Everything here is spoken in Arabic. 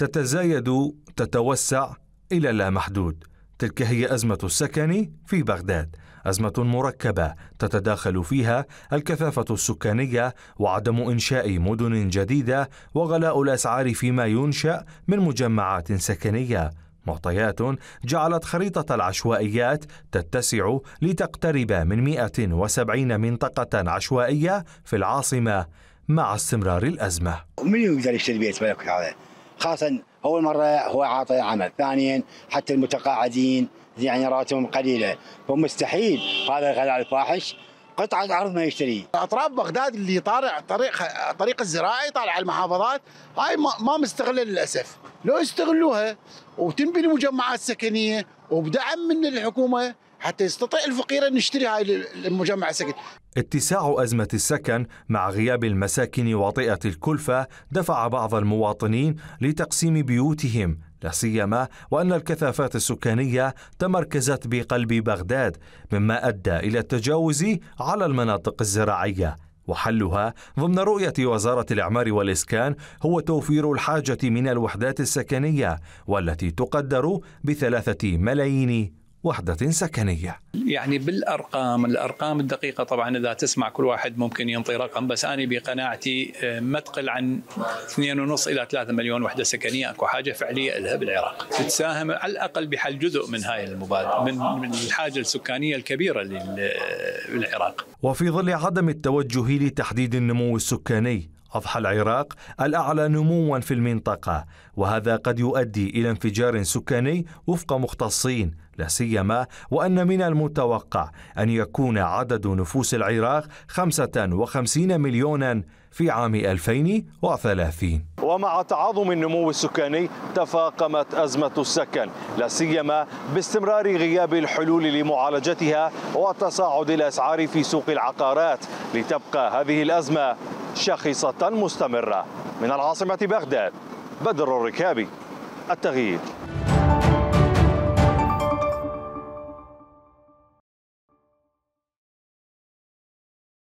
تتزايد تتوسع إلى لا محدود تلك هي أزمة السكن في بغداد. أزمة مركبة تتداخل فيها الكثافة السكانية وعدم إنشاء مدن جديدة وغلاء الأسعار فيما ينشأ من مجمعات سكنية. معطيات جعلت خريطة العشوائيات تتسع لتقترب من 170 منطقة عشوائية في العاصمة مع استمرار الأزمة. من يقدر يشتري بيت بلوك هذا خاصة أول مرة هو عاطي عمل ثانيا حتى المتقاعدين يعني راتبهم قليلة فمستحيل هذا الغلاء الفاحش. قطعة أرض ما يشتري. أطراف بغداد اللي طالع طريق طريق الزراعي طالع على المحافظات هاي ما مستغلة للأسف. لو يستغلوها وتنبني مجمعات سكنية وبدعم من الحكومة حتى يستطيع الفقير أن يشتري هاي المجمع السكني اتساع أزمة السكن مع غياب المساكن وطئة الكلفة دفع بعض المواطنين لتقسيم بيوتهم لا سيما وأن الكثافات السكانية تمركزت بقلب بغداد مما أدى إلى التجاوز على المناطق الزراعية. وحلها ضمن رؤية وزارة الإعمار والإسكان هو توفير الحاجة من الوحدات السكنية والتي تقدر بثلاثة ملايين وحدة سكنية. يعني بالأرقام الأرقام الدقيقة طبعا إذا تسمع كل واحد ممكن ينطي رقم بس أنا بقناعتي آه، ما تقل عن 2.5 إلى 3 مليون وحدة سكنية أكو حاجة فعلية لها بالعراق. تتساهم على الأقل بحل جزء من هاي المبادرة من, من الحاجة السكانية الكبيرة للعراق. وفي ظل عدم التوجه لتحديد النمو السكاني أضحى العراق الأعلى نموا في المنطقة وهذا قد يؤدي إلى انفجار سكاني وفق مختصين لا سيما وأن من المتوقع أن يكون عدد نفوس العراق 55 مليونا في عام 2030 ومع تعاظم النمو السكاني تفاقمت أزمة السكن لا سيما باستمرار غياب الحلول لمعالجتها وتصاعد الأسعار في سوق العقارات لتبقى هذه الأزمة شخصة مستمرة من العاصمة بغداد بدر الركابي التغيير.